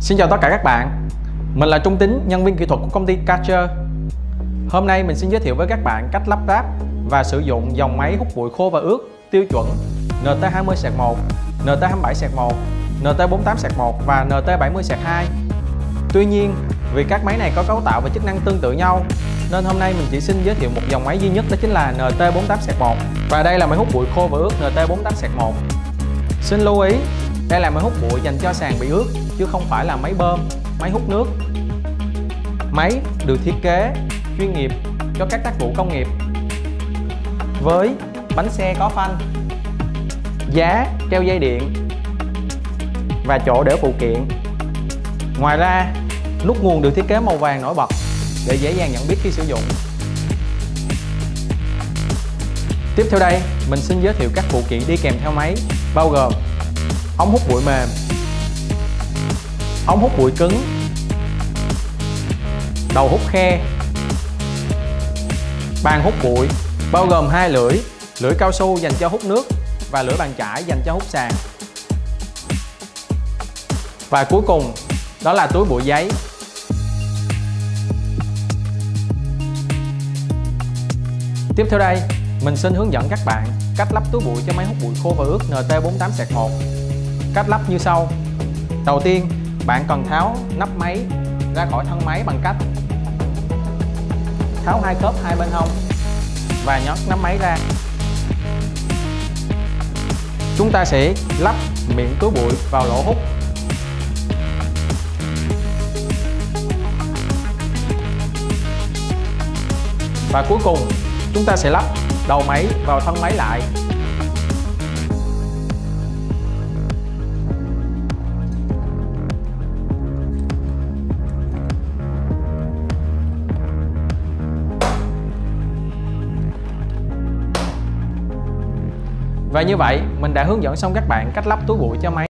Xin chào tất cả các bạn. Mình là Trung Tính, nhân viên kỹ thuật của công ty Catcher. Hôm nay mình xin giới thiệu với các bạn cách lắp ráp và sử dụng dòng máy hút bụi khô và ướt tiêu chuẩn NT20-1, NT27-1, NT48-1 và NT70-2 Tuy nhiên, vì các máy này có cấu tạo và chức năng tương tự nhau nên hôm nay mình chỉ xin giới thiệu một dòng máy duy nhất đó chính là NT48-1 và đây là máy hút bụi khô và ướt NT48-1 Xin lưu ý, đây là máy hút bụi dành cho sàn bị ướt chứ không phải là máy bơm, máy hút nước. Máy được thiết kế chuyên nghiệp cho các tác vụ công nghiệp với bánh xe có phanh, giá treo dây điện và chỗ để phụ kiện. Ngoài ra, nút nguồn được thiết kế màu vàng nổi bật để dễ dàng nhận biết khi sử dụng. Tiếp theo đây, mình xin giới thiệu các phụ kiện đi kèm theo máy bao gồm ống hút bụi mềm. Ống hút bụi cứng. Đầu hút khe. Bàn hút bụi, bao gồm hai lưỡi lưỡi cao su dành cho hút nước và lưỡi bàn chải dành cho hút sàn. Và cuối cùng, đó là túi bụi giấy. Tiếp theo đây, mình xin hướng dẫn các bạn cách lắp túi bụi cho máy hút bụi khô và ướt NT48-1 cách lắp như sau. Đầu tiên, bạn cần tháo nắp máy ra khỏi thân máy bằng cách tháo hai khớp hai bên hông và nhấc nắp máy ra. Chúng ta sẽ lắp miệng túi bụi vào lỗ hút. Và cuối cùng, chúng ta sẽ lắp đầu máy vào thân máy lại. Và như vậy, mình đã hướng dẫn xong các bạn cách lắp túi bụi cho máy.